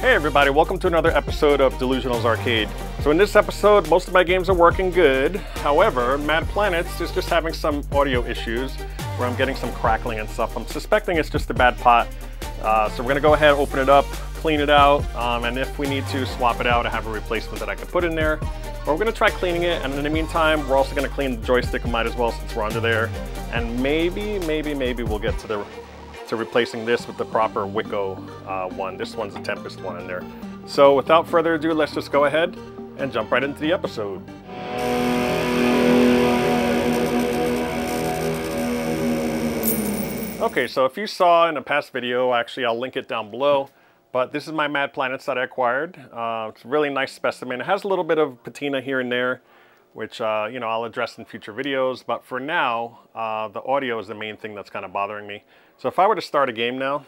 Hey everybody, welcome to another episode of Delusionals Arcade. So in this episode, most of my games are working good. However, Mad Planets is just having some audio issues where I'm getting some crackling and stuff. I'm suspecting it's just a bad pot. Uh, so we're gonna go ahead, open it up, clean it out, um, and if we need to swap it out, I have a replacement that I can put in there. But we're gonna try cleaning it, and in the meantime, we're also gonna clean the joystick, might as well since we're under there. And maybe, maybe, maybe we'll get to the to replacing this with the proper Wico uh, one. This one's the Tempest one in there. So without further ado, let's just go ahead and jump right into the episode. Okay, so if you saw in a past video, actually I'll link it down below, but this is my Mad Planets that I acquired. Uh, it's a really nice specimen. It has a little bit of patina here and there, which uh, you know I'll address in future videos. But for now, uh, the audio is the main thing that's kind of bothering me. So if I were to start a game now,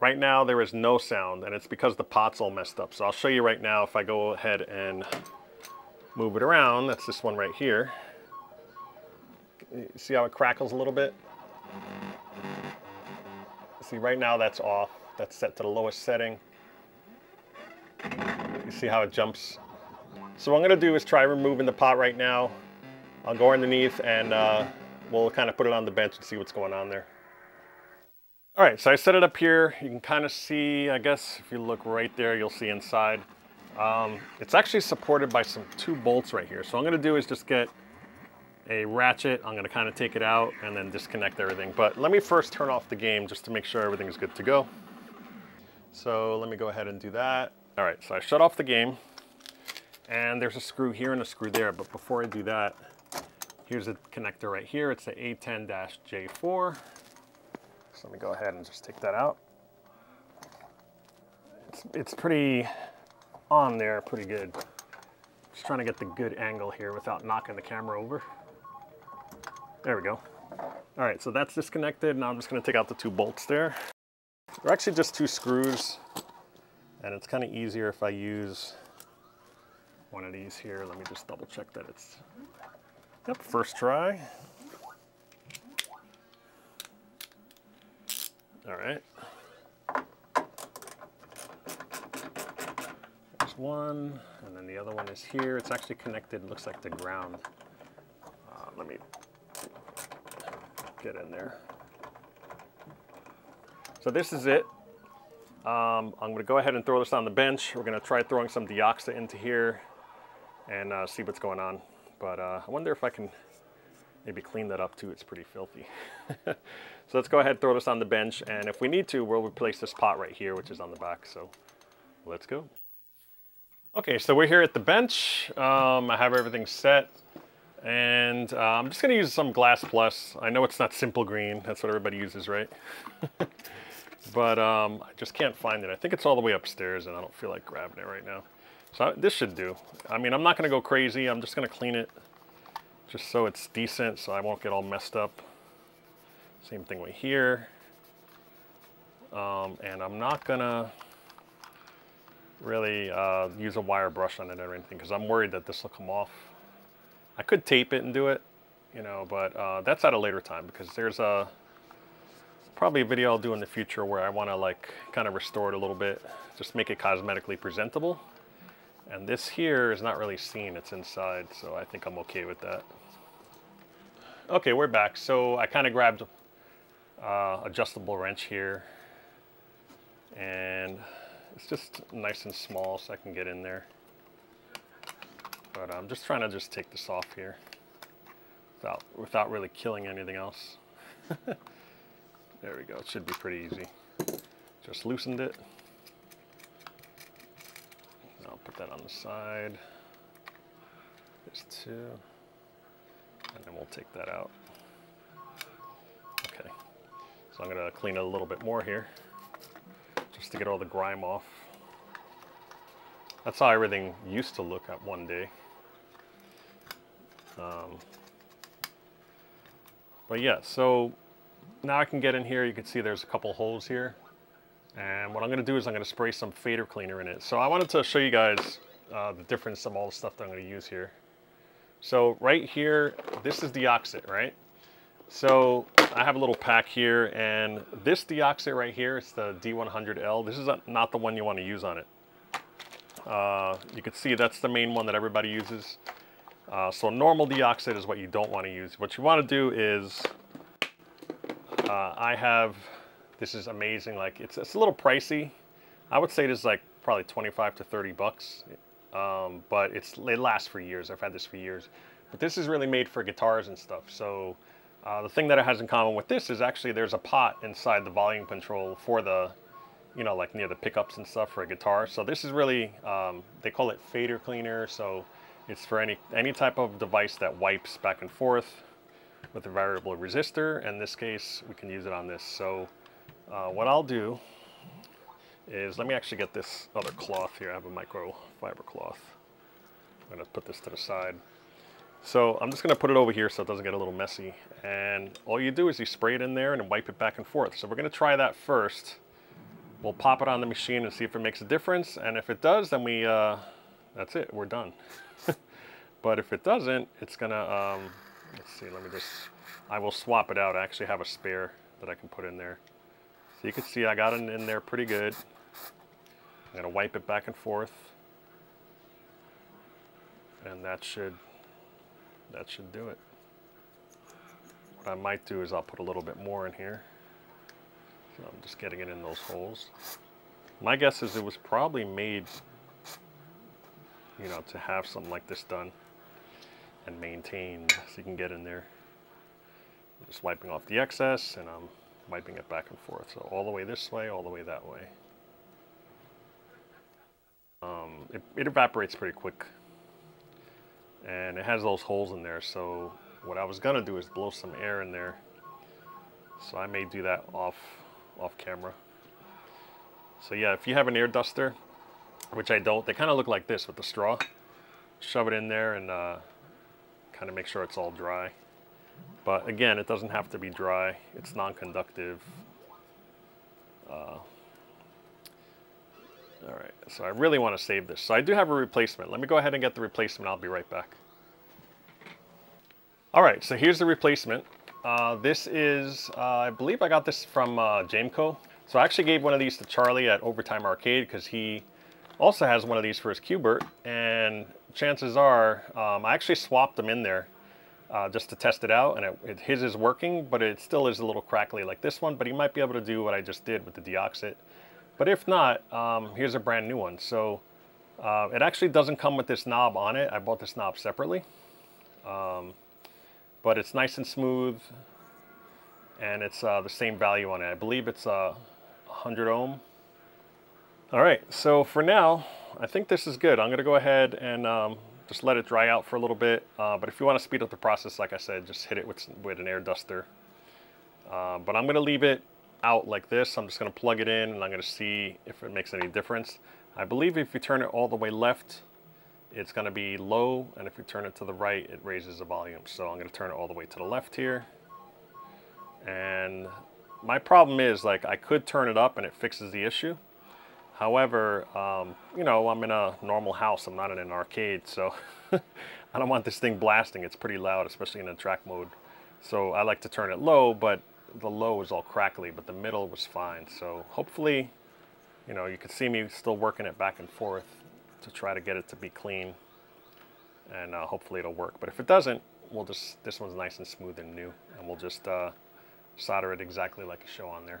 right now there is no sound and it's because the pot's all messed up. So I'll show you right now if I go ahead and move it around, that's this one right here. See how it crackles a little bit? See right now that's off. That's set to the lowest setting. You see how it jumps? So what I'm gonna do is try removing the pot right now. I'll go underneath and uh, we'll kind of put it on the bench and see what's going on there. All right, so I set it up here. You can kind of see, I guess, if you look right there, you'll see inside. Um, it's actually supported by some two bolts right here. So I'm gonna do is just get a ratchet. I'm gonna kind of take it out and then disconnect everything. But let me first turn off the game just to make sure everything is good to go. So let me go ahead and do that. All right, so I shut off the game and there's a screw here and a screw there. But before I do that, Here's a connector right here. It's the A10-J4. So let me go ahead and just take that out. It's, it's pretty on there, pretty good. Just trying to get the good angle here without knocking the camera over. There we go. All right, so that's disconnected. Now I'm just gonna take out the two bolts there. They're actually just two screws, and it's kind of easier if I use one of these here. Let me just double check that it's Yep, first try. All right. There's one, and then the other one is here. It's actually connected, looks like the ground. Uh, let me get in there. So this is it. Um, I'm gonna go ahead and throw this on the bench. We're gonna try throwing some Deoxit into here and uh, see what's going on. But uh, I wonder if I can maybe clean that up too. It's pretty filthy. so let's go ahead throw this on the bench. And if we need to, we'll replace this pot right here, which is on the back. So let's go. Okay, so we're here at the bench. Um, I have everything set. And uh, I'm just gonna use some Glass Plus. I know it's not simple green. That's what everybody uses, right? but um, I just can't find it. I think it's all the way upstairs and I don't feel like grabbing it right now. So this should do. I mean, I'm not to go crazy. I'm just to clean it just so it's decent so I won't get all messed up. Same thing with here. Um, and I'm not to really uh, use a wire brush on it or anything because I'm worried that this will come off. I could tape it and do it, you know, but uh, that's at a later time because there's a probably a video I'll do in the future where I want to like kind of restore it a little bit, just make it cosmetically presentable. And this here is not really seen, it's inside, so I think I'm okay with that. Okay, we're back. So I kind of grabbed uh, adjustable wrench here and it's just nice and small so I can get in there. But I'm just trying to just take this off here without, without really killing anything else. there we go, it should be pretty easy. Just loosened it. Put that on the side. There's two. And then we'll take that out. Okay. So I'm gonna clean it a little bit more here just to get all the grime off. That's how everything used to look at one day. Um, but yeah, so now I can get in here. You can see there's a couple holes here. And what I'm gonna do is I'm gonna spray some fader cleaner in it. So I wanted to show you guys uh, the difference of all the stuff that I'm gonna use here. So right here, this is Deoxit, right? So I have a little pack here and this deoxit right here, it's the D100L. This is not the one you want to use on it. Uh, you can see that's the main one that everybody uses. Uh, so normal deoxit is what you don't want to use. What you want to do is, uh, I have, this is amazing, like it's, it's a little pricey. I would say it is like probably 25 to 30 bucks, um, but it's, it lasts for years. I've had this for years. But this is really made for guitars and stuff. So uh, the thing that it has in common with this is actually there's a pot inside the volume control for the, you know, like near the pickups and stuff for a guitar. So this is really, um, they call it fader cleaner. So it's for any, any type of device that wipes back and forth with a variable resistor. In this case, we can use it on this. So uh, what I'll do is, let me actually get this other cloth here. I have a microfiber cloth. I'm gonna put this to the side. So I'm just gonna put it over here so it doesn't get a little messy. And all you do is you spray it in there and wipe it back and forth. So we're gonna try that first. We'll pop it on the machine and see if it makes a difference. And if it does, then we, uh, that's it, we're done. but if it doesn't, it's gonna, um, let's see, let me just, I will swap it out. I actually have a spare that I can put in there. So you can see I got it in there pretty good. I'm gonna wipe it back and forth. And that should, that should do it. What I might do is I'll put a little bit more in here. So I'm just getting it in those holes. My guess is it was probably made, you know, to have something like this done and maintained so you can get in there. I'm just wiping off the excess and I'm wiping it back and forth. So all the way this way, all the way that way. Um, it, it evaporates pretty quick. And it has those holes in there. So what I was gonna do is blow some air in there. So I may do that off off camera. So yeah if you have an air duster which I don't they kind of look like this with the straw. Shove it in there and uh, kind of make sure it's all dry but again it doesn't have to be dry it's non-conductive uh, all right, so I really want to save this. So I do have a replacement. Let me go ahead and get the replacement. I'll be right back. All right, so here's the replacement. Uh, this is, uh, I believe I got this from uh, Jameco. So I actually gave one of these to Charlie at Overtime Arcade because he also has one of these for his Qbert. And chances are, um, I actually swapped them in there uh, just to test it out. And it, it, his is working, but it still is a little crackly like this one. But he might be able to do what I just did with the Deoxit. But if not, um, here's a brand new one. So uh, it actually doesn't come with this knob on it. I bought this knob separately. Um, but it's nice and smooth and it's uh, the same value on it. I believe it's uh, 100 ohm. All right, so for now, I think this is good. I'm gonna go ahead and um, just let it dry out for a little bit. Uh, but if you wanna speed up the process, like I said, just hit it with, with an air duster. Uh, but I'm gonna leave it out like this. I'm just going to plug it in and I'm going to see if it makes any difference. I believe if you turn it all the way left, it's going to be low, and if you turn it to the right, it raises the volume. So I'm going to turn it all the way to the left here. And my problem is, like, I could turn it up and it fixes the issue. However, um, you know, I'm in a normal house. I'm not in an arcade, so I don't want this thing blasting. It's pretty loud, especially in the track mode. So I like to turn it low, but the low was all crackly, but the middle was fine. So hopefully, you know, you can see me still working it back and forth to try to get it to be clean. And uh, hopefully it'll work. But if it doesn't, we'll just, this one's nice and smooth and new. And we'll just uh, solder it exactly like a show on there.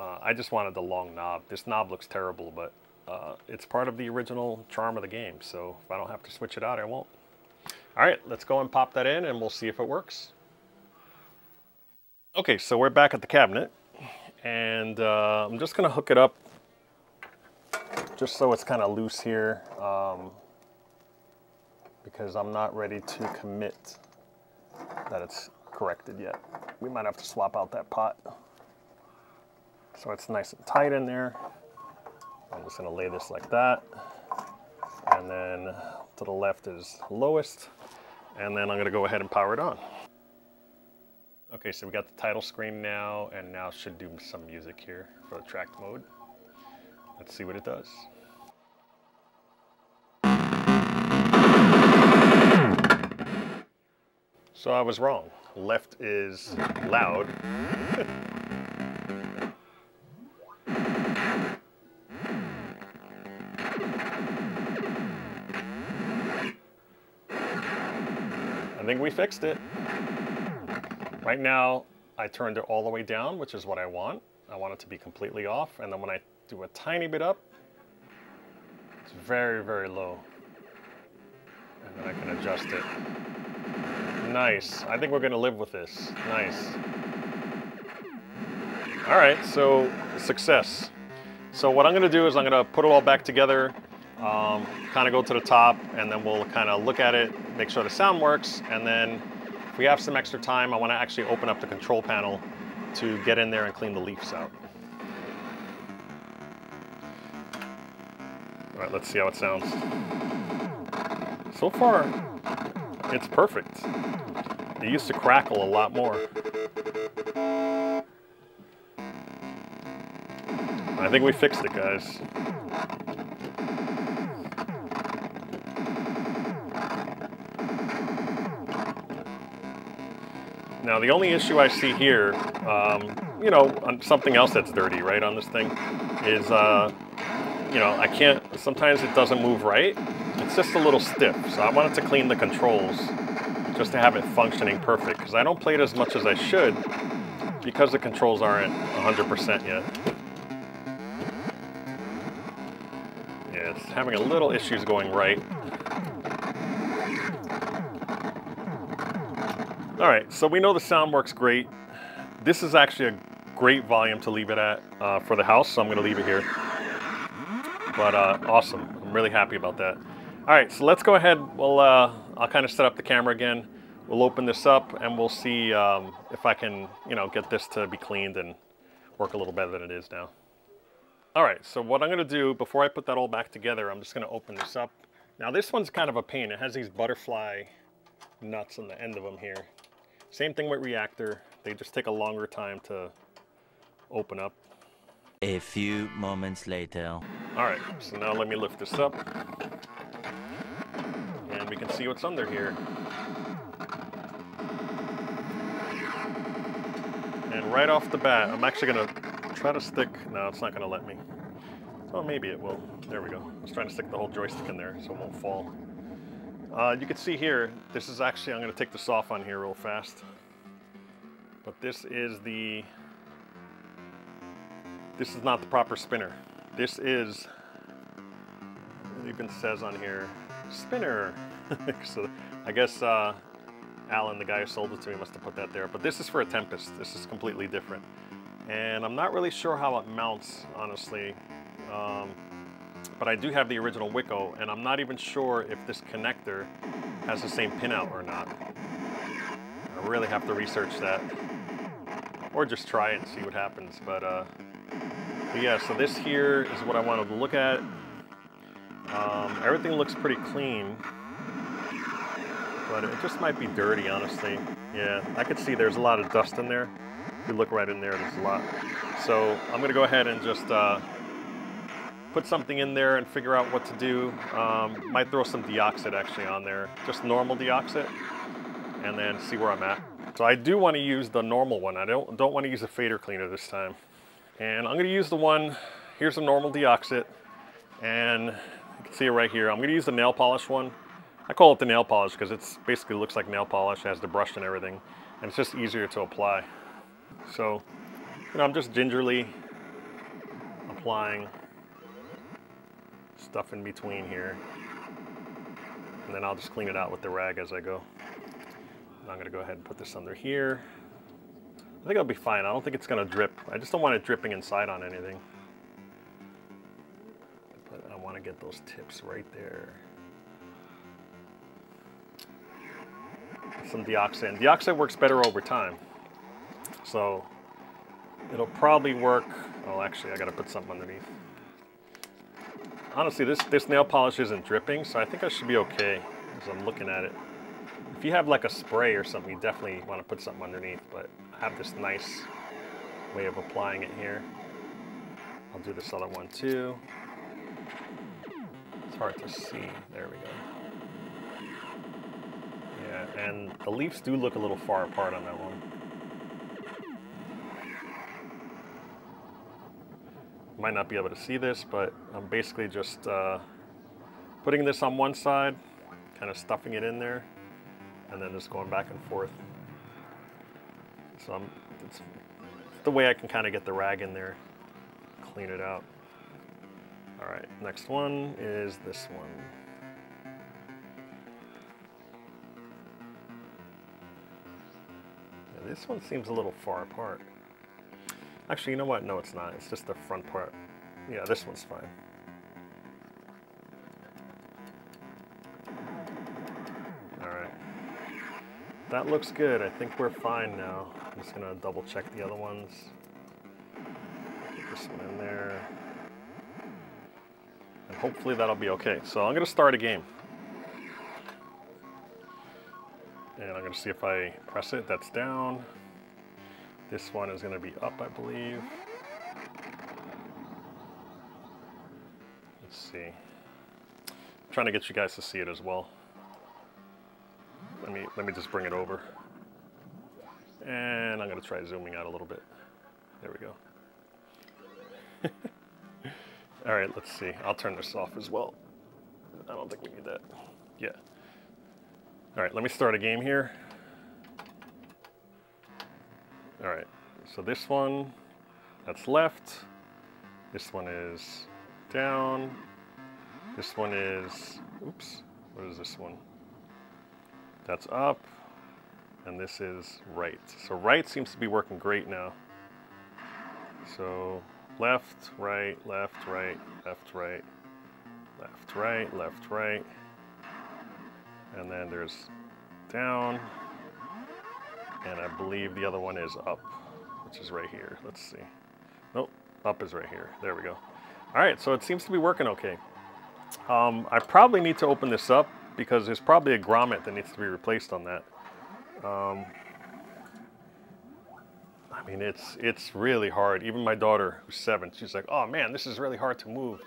Uh, I just wanted the long knob. This knob looks terrible, but uh, it's part of the original charm of the game. So if I don't have to switch it out, I won't. All right, let's go and pop that in and we'll see if it works. Okay, so we're back at the cabinet and uh, I'm just gonna hook it up just so it's kind of loose here um, because I'm not ready to commit that it's corrected yet. We might have to swap out that pot. So it's nice and tight in there. I'm just gonna lay this like that. And then to the left is lowest. And then I'm gonna go ahead and power it on. Okay, so we got the title screen now, and now should do some music here for the track mode. Let's see what it does. So I was wrong. left is loud. fixed it. Right now, I turned it all the way down, which is what I want. I want it to be completely off. And then when I do a tiny bit up, it's very, very low. And then I can adjust it. Nice. I think we're going to live with this. Nice. All right, so success. So what I'm going to do is I'm going to put it all back together, um, kind of go to the top, and then we'll kind of look at it, make sure the sound works, and then if we have some extra time, I want to actually open up the control panel to get in there and clean the leaves out. All right, let's see how it sounds. So far, it's perfect. It used to crackle a lot more. I think we fixed it, guys. Now, the only issue I see here, um, you know, something else that's dirty, right, on this thing, is, uh, you know, I can't, sometimes it doesn't move right. It's just a little stiff, so I wanted to clean the controls just to have it functioning perfect, because I don't play it as much as I should because the controls aren't 100% yet. Yeah, it's having a little issues going right. All right, so we know the sound works great. This is actually a great volume to leave it at uh, for the house, so I'm gonna leave it here. But uh, awesome, I'm really happy about that. All right, so let's go ahead. We'll, uh, I'll kind of set up the camera again. We'll open this up and we'll see um, if I can, you know, get this to be cleaned and work a little better than it is now. All right, so what I'm gonna do before I put that all back together, I'm just gonna open this up. Now this one's kind of a pain. It has these butterfly nuts on the end of them here. Same thing with reactor. They just take a longer time to open up. A few moments later. All right, so now let me lift this up. And we can see what's under here. And right off the bat, I'm actually gonna try to stick, no, it's not gonna let me. Oh, maybe it will. There we go. I was trying to stick the whole joystick in there so it won't fall. Uh, you can see here, this is actually, I'm going to take this off on here real fast. But this is the, this is not the proper spinner. This is, it even says on here, spinner. so I guess uh, Alan, the guy who sold it to me, must have put that there. But this is for a Tempest. This is completely different. And I'm not really sure how it mounts, honestly. Um, but I do have the original Wico, and I'm not even sure if this connector has the same pinout or not. I really have to research that. Or just try it and see what happens. But, uh, but yeah, so this here is what I wanted to look at. Um, everything looks pretty clean. But it just might be dirty, honestly. Yeah, I could see there's a lot of dust in there. If you look right in there, there's a lot. So I'm to go ahead and just... Uh, put something in there and figure out what to do. Um, might throw some deoxit actually on there, just normal deoxit, and then see where I'm at. So I do want to use the normal one. I don't, don't want to use a fader cleaner this time. And I'm going to use the one, here's a normal deoxit, and you can see it right here. I'm going to use the nail polish one. I call it the nail polish because it basically looks like nail polish, has the brush and everything, and it's just easier to apply. So, you know, I'm just gingerly applying stuff in between here. And then I'll just clean it out with the rag as I go. I'm gonna go ahead and put this under here. I think it'll be fine. I don't think it's gonna drip. I just don't want it dripping inside on anything. But I wanna get those tips right there. Some deoxit. Deoxit works better over time. So it'll probably work. Oh, actually, I gotta put something underneath honestly, this, this nail polish isn't dripping, so I think I should be okay as I'm looking at it. If you have like a spray or something, you definitely want to put something underneath, but I have this nice way of applying it here. I'll do this other one too. It's hard to see. There we go. Yeah, and the leaves do look a little far apart on that one. Might not be able to see this, but I'm basically just uh, putting this on one side, kind of stuffing it in there, and then just going back and forth. So I'm, it's the way I can kind of get the rag in there, clean it out. All right, next one is this one. This one seems a little far apart. Actually, you know what? No, it's not. It's just the front part. Yeah, this one's fine. All right. That looks good. I think we're fine now. I'm just gonna double check the other ones. Get this one in there. And hopefully that'll be okay. So I'm gonna start a game. And I'm gonna see if I press it, that's down. This one is gonna be up, I believe. Let's see. I'm trying to get you guys to see it as well. Let me, let me just bring it over. And I'm gonna try zooming out a little bit. There we go. All right, let's see. I'll turn this off as well. I don't think we need that. Yeah. All right, let me start a game here. All right, so this one, that's left. This one is down. This one is, oops, what is this one? That's up, and this is right. So right seems to be working great now. So left, right, left, right, left, right, left, right, left, right. And then there's down, and I believe the other one is up, which is right here. Let's see. Nope, up is right here. There we go. All right, so it seems to be working okay. Um, I probably need to open this up because there's probably a grommet that needs to be replaced on that. Um, I mean, it's it's really hard. Even my daughter, who's seven, she's like, "Oh man, this is really hard to move."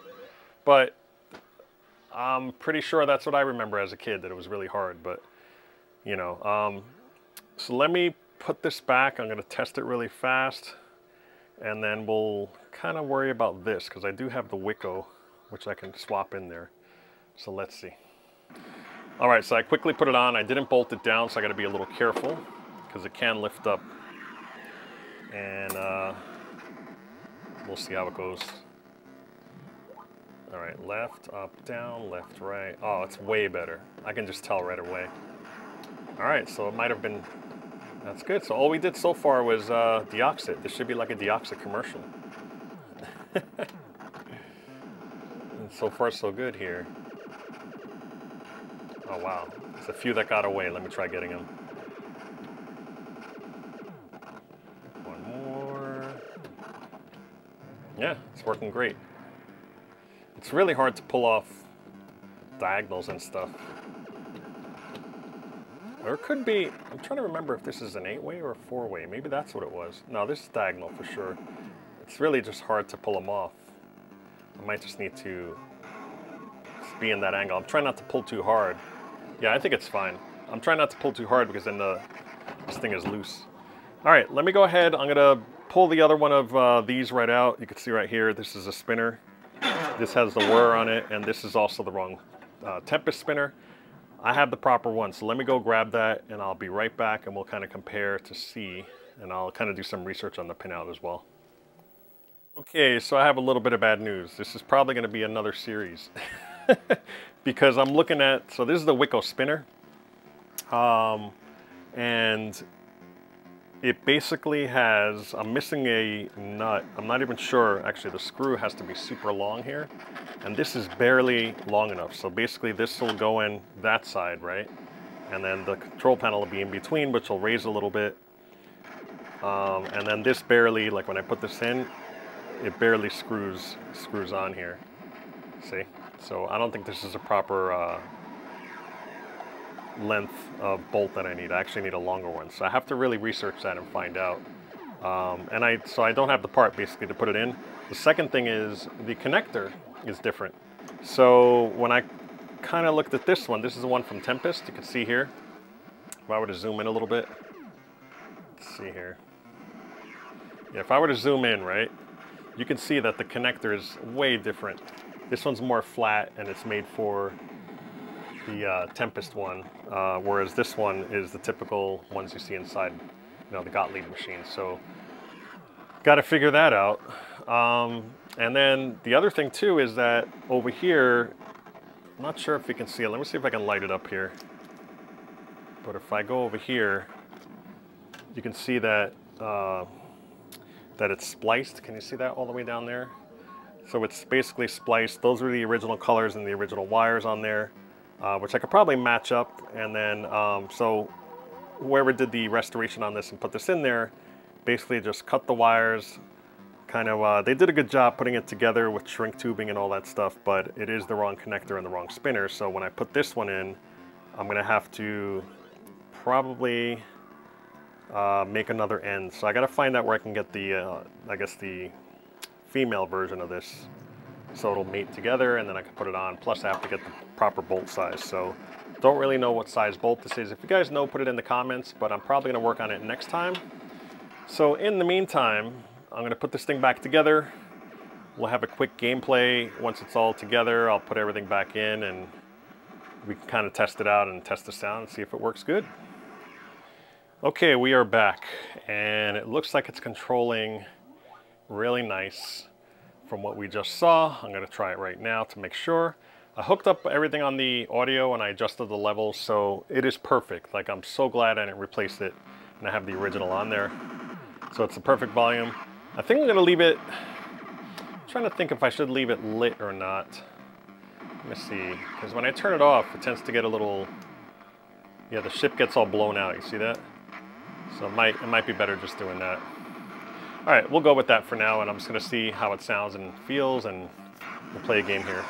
But I'm pretty sure that's what I remember as a kid that it was really hard. But you know, um, so let me put this back. I'm going to test it really fast. And then we'll kind of worry about this because I do have the Wico, which I can swap in there. So let's see. All right, so I quickly put it on. I didn't bolt it down, so I got to be a little careful because it can lift up. And uh, we'll see how it goes. All right, left, up, down, left, right. Oh, it's way better. I can just tell right away. All right, so it might have been, that's good. So all we did so far was uh, Deoxit. This should be like a Deoxit commercial. so far so good here. Oh wow, there's a few that got away. Let me try getting them. One more. Yeah, it's working great. It's really hard to pull off diagonals and stuff. Or it could be, I'm trying to remember if this is an eight-way or a four-way. Maybe that's what it was. No, this is diagonal for sure. It's really just hard to pull them off. I might just need to be in that angle. I'm trying not to pull too hard. Yeah, I think it's fine. I'm trying not to pull too hard because then the, this thing is loose. All right, let me go ahead. I'm gonna pull the other one of uh, these right out. You can see right here, this is a spinner. This has the whir on it, and this is also the wrong uh, Tempest spinner. I have the proper one, so let me go grab that and I'll be right back and we'll kind of compare to see and I'll kind of do some research on the pinout as well. Okay, so I have a little bit of bad news. This is probably going to be another series because I'm looking at, so this is the Wico spinner um, and it basically has, I'm missing a nut. I'm not even sure, actually the screw has to be super long here. And this is barely long enough. So basically this will go in that side, right? And then the control panel will be in between, which will raise a little bit. Um, and then this barely, like when I put this in, it barely screws screws on here. See? So I don't think this is a proper uh, length of bolt that I need. I actually need a longer one. So I have to really research that and find out. Um, and I so I don't have the part basically to put it in. The second thing is the connector is different. So when I kind of looked at this one, this is the one from Tempest, you can see here. If I were to zoom in a little bit, let's see here. Yeah, if I were to zoom in, right, you can see that the connector is way different. This one's more flat and it's made for the uh, Tempest one, uh, whereas this one is the typical ones you see inside, you know, the Gottlieb machine. So, got to figure that out. Um, and then the other thing too is that over here, I'm not sure if you can see it. Let me see if I can light it up here. But if I go over here, you can see that uh, that it's spliced. Can you see that all the way down there? So it's basically spliced. Those are the original colors and the original wires on there, uh, which I could probably match up. And then, um, so whoever did the restoration on this and put this in there, basically just cut the wires, kind of, uh, they did a good job putting it together with shrink tubing and all that stuff, but it is the wrong connector and the wrong spinner. So when I put this one in, I'm gonna have to probably uh, make another end. So I gotta find out where I can get the, uh, I guess the female version of this. So it'll mate together and then I can put it on. Plus I have to get the proper bolt size. So don't really know what size bolt this is. If you guys know, put it in the comments, but I'm probably gonna work on it next time. So in the meantime, I'm gonna put this thing back together. We'll have a quick gameplay. Once it's all together, I'll put everything back in and we can kind of test it out and test the sound and see if it works good. Okay, we are back and it looks like it's controlling really nice from what we just saw. I'm gonna try it right now to make sure. I hooked up everything on the audio and I adjusted the levels so it is perfect. Like I'm so glad I didn't replace it and I have the original on there. So it's the perfect volume. I think I'm gonna leave it, I'm trying to think if I should leave it lit or not. Let me see, because when I turn it off, it tends to get a little, yeah, the ship gets all blown out, you see that? So it might, it might be better just doing that. All right, we'll go with that for now, and I'm just gonna see how it sounds and feels, and we'll play a game here.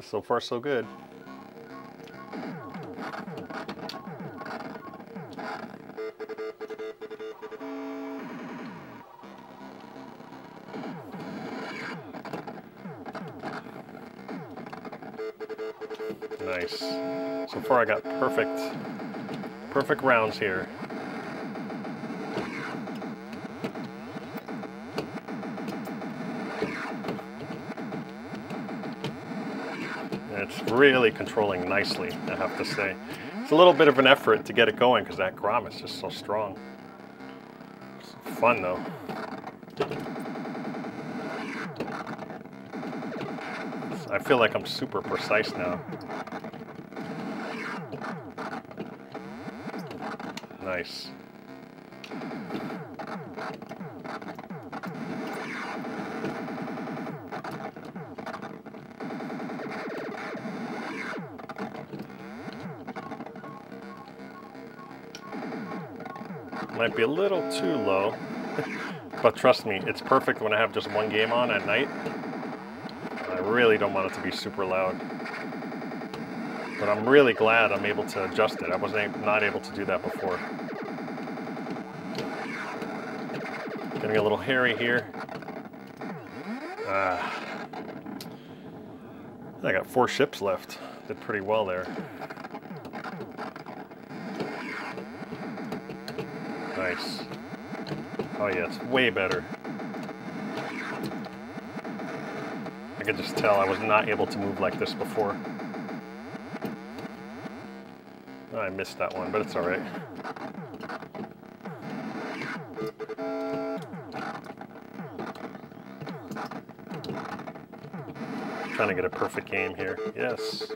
So far, so good. Far I got perfect, perfect rounds here. It's really controlling nicely, I have to say. It's a little bit of an effort to get it going because that grom is just so strong. It's fun though. I feel like I'm super precise now. Nice. Might be a little too low, but trust me, it's perfect when I have just one game on at night. I really don't want it to be super loud. But I'm really glad I'm able to adjust it. I was not able to do that before. Getting a little hairy here. Ah. I got four ships left. Did pretty well there. Nice. Oh yeah, it's way better. I could just tell I was not able to move like this before. I missed that one, but it's all right. Trying to get a perfect game here. Yes.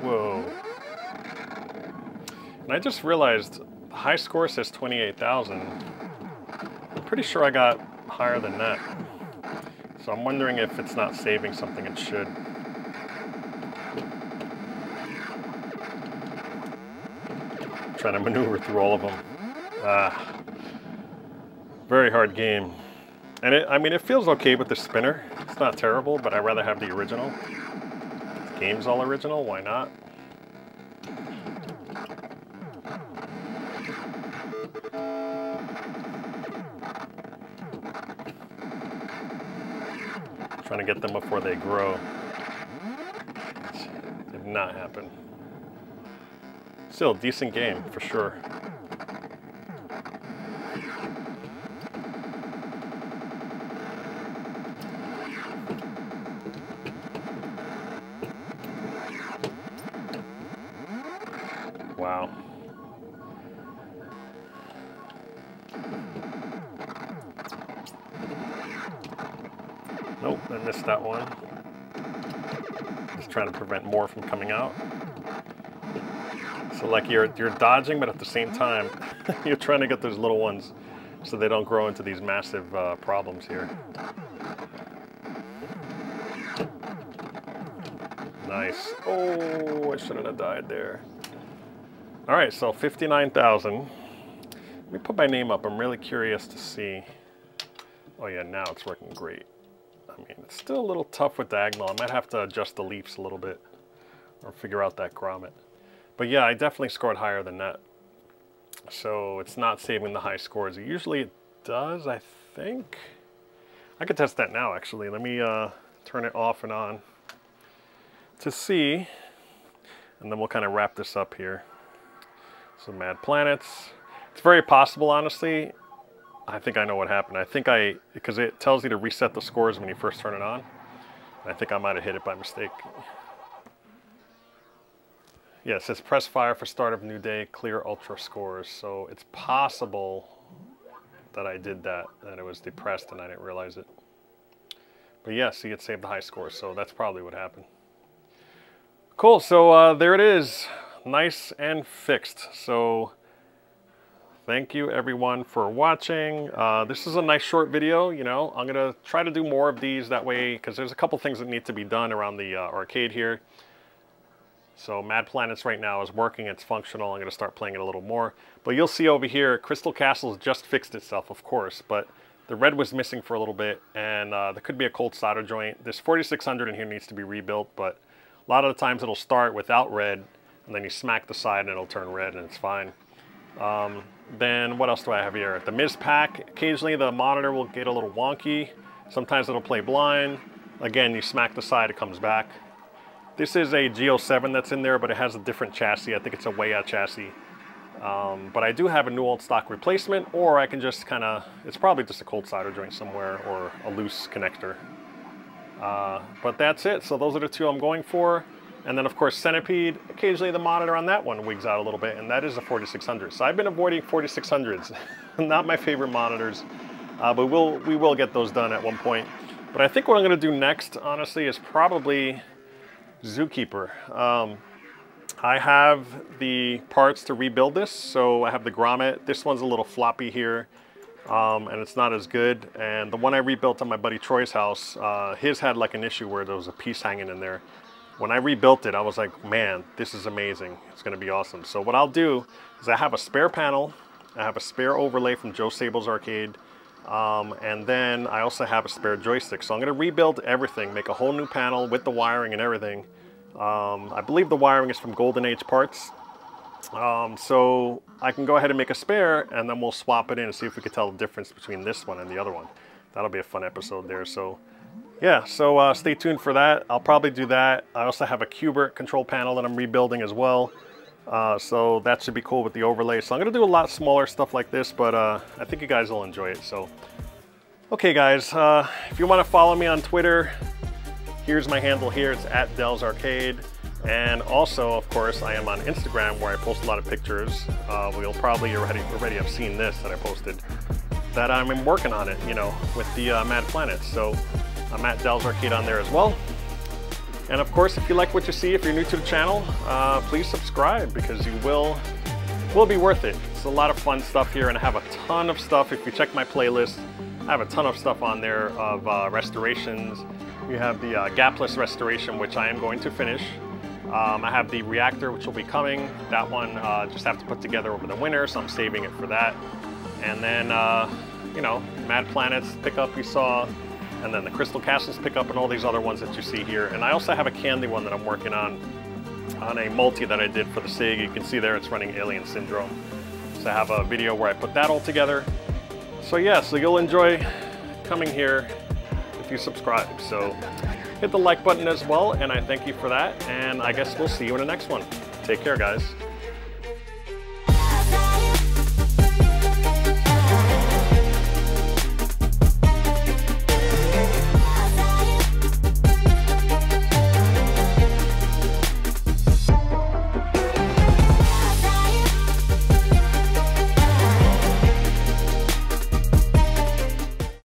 Whoa. And I just realized the high score says 28,000. I'm pretty sure I got higher than that. I'm wondering if it's not saving something it should. trying to maneuver through all of them. Ah, very hard game. And it, I mean, it feels okay with the spinner. It's not terrible, but I'd rather have the original. Game's all original, why not? Trying to get them before they grow. Did not happen. Still, decent game, for sure. Prevent more from coming out. So like you're you're dodging, but at the same time, you're trying to get those little ones so they don't grow into these massive uh, problems here. Nice. Oh, I shouldn't have died there. All right, so 59,000. Let me put my name up. I'm really curious to see. Oh yeah, now it's working great. I mean, it's still a little tough with diagonal. I might have to adjust the leaps a little bit or figure out that grommet. But yeah, I definitely scored higher than that. So it's not saving the high scores. Usually it does, I think. I could test that now, actually. Let me uh, turn it off and on to see. And then we'll kind of wrap this up here. Some Mad Planets. It's very possible, honestly. I think I know what happened. I think I, because it tells you to reset the scores when you first turn it on. I think I might have hit it by mistake. Yeah, it says press fire for start of new day, clear ultra scores. So it's possible that I did that, that it was depressed and I didn't realize it. But yeah, see, it saved the high score, so that's probably what happened. Cool, so uh, there it is. Nice and fixed. So thank you everyone for watching. Uh, this is a nice short video, you know. I'm gonna try to do more of these that way, because there's a couple things that need to be done around the uh, arcade here. So Mad Planets right now is working, it's functional. I'm gonna start playing it a little more. But you'll see over here, Crystal Castles just fixed itself, of course, but the red was missing for a little bit, and uh, there could be a cold solder joint. This 4600 in here needs to be rebuilt, but a lot of the times it'll start without red, and then you smack the side and it'll turn red and it's fine. Um, then what else do I have here? The Ms. Pac, occasionally the monitor will get a little wonky. Sometimes it'll play blind. Again, you smack the side, it comes back. This is a G07 that's in there, but it has a different chassis. I think it's a Weya chassis. Um, but I do have a new old stock replacement, or I can just kind of, it's probably just a cold solder joint somewhere or a loose connector. Uh, but that's it. So those are the two I'm going for. And then of course Centipede, occasionally the monitor on that one wigs out a little bit, and that is a 4600. So I've been avoiding 4600s. Not my favorite monitors, uh, but we'll, we will get those done at one point. But I think what I'm gonna do next, honestly, is probably Zookeeper. Um, I have the parts to rebuild this. So I have the grommet. This one's a little floppy here. Um, and it's not as good. And the one I rebuilt on my buddy Troy's house, uh, his had like an issue where there was a piece hanging in there. When I rebuilt it, I was like, man, this is amazing. It's gonna be awesome. So what I'll do is I have a spare panel, I have a spare overlay from Joe Sable's Arcade, um, and then I also have a spare joystick. So I'm gonna rebuild everything, make a whole new panel with the wiring and everything. Um, I believe the wiring is from Golden Age Parts. Um, so I can go ahead and make a spare and then we'll swap it in and see if we can tell the difference between this one and the other one. That'll be a fun episode there. So yeah, so uh, stay tuned for that. I'll probably do that. I also have a Q*bert control panel that I'm rebuilding as well. Uh, so that should be cool with the overlay. So I'm gonna do a lot smaller stuff like this, but uh, I think you guys will enjoy it. So, okay guys, uh, if you wanna follow me on Twitter, here's my handle here. It's at Del's Arcade. And also, of course, I am on Instagram where I post a lot of pictures. Uh, we'll probably already, already have seen this that I posted. That I'm working on it, you know, with the uh, Mad Planet. So I'm at Del's Arcade on there as well. And of course, if you like what you see, if you're new to the channel, uh, please subscribe because you will will be worth it. It's a lot of fun stuff here and I have a ton of stuff. If you check my playlist, I have a ton of stuff on there of uh, restorations. We have the uh, Gaplus restoration, which I am going to finish. Um, I have the reactor, which will be coming. That one uh, just have to put together over the winter, so I'm saving it for that. And then, uh, you know, Mad Planets pickup you saw, and then the Crystal Castles pickup and all these other ones that you see here. And I also have a candy one that I'm working on, on a multi that I did for the SIG. You can see there it's running Alien Syndrome. So I have a video where I put that all together. So yeah, so you'll enjoy coming here if you subscribe. So hit the like button as well, and I thank you for that. And I guess we'll see you in the next one. Take care, guys.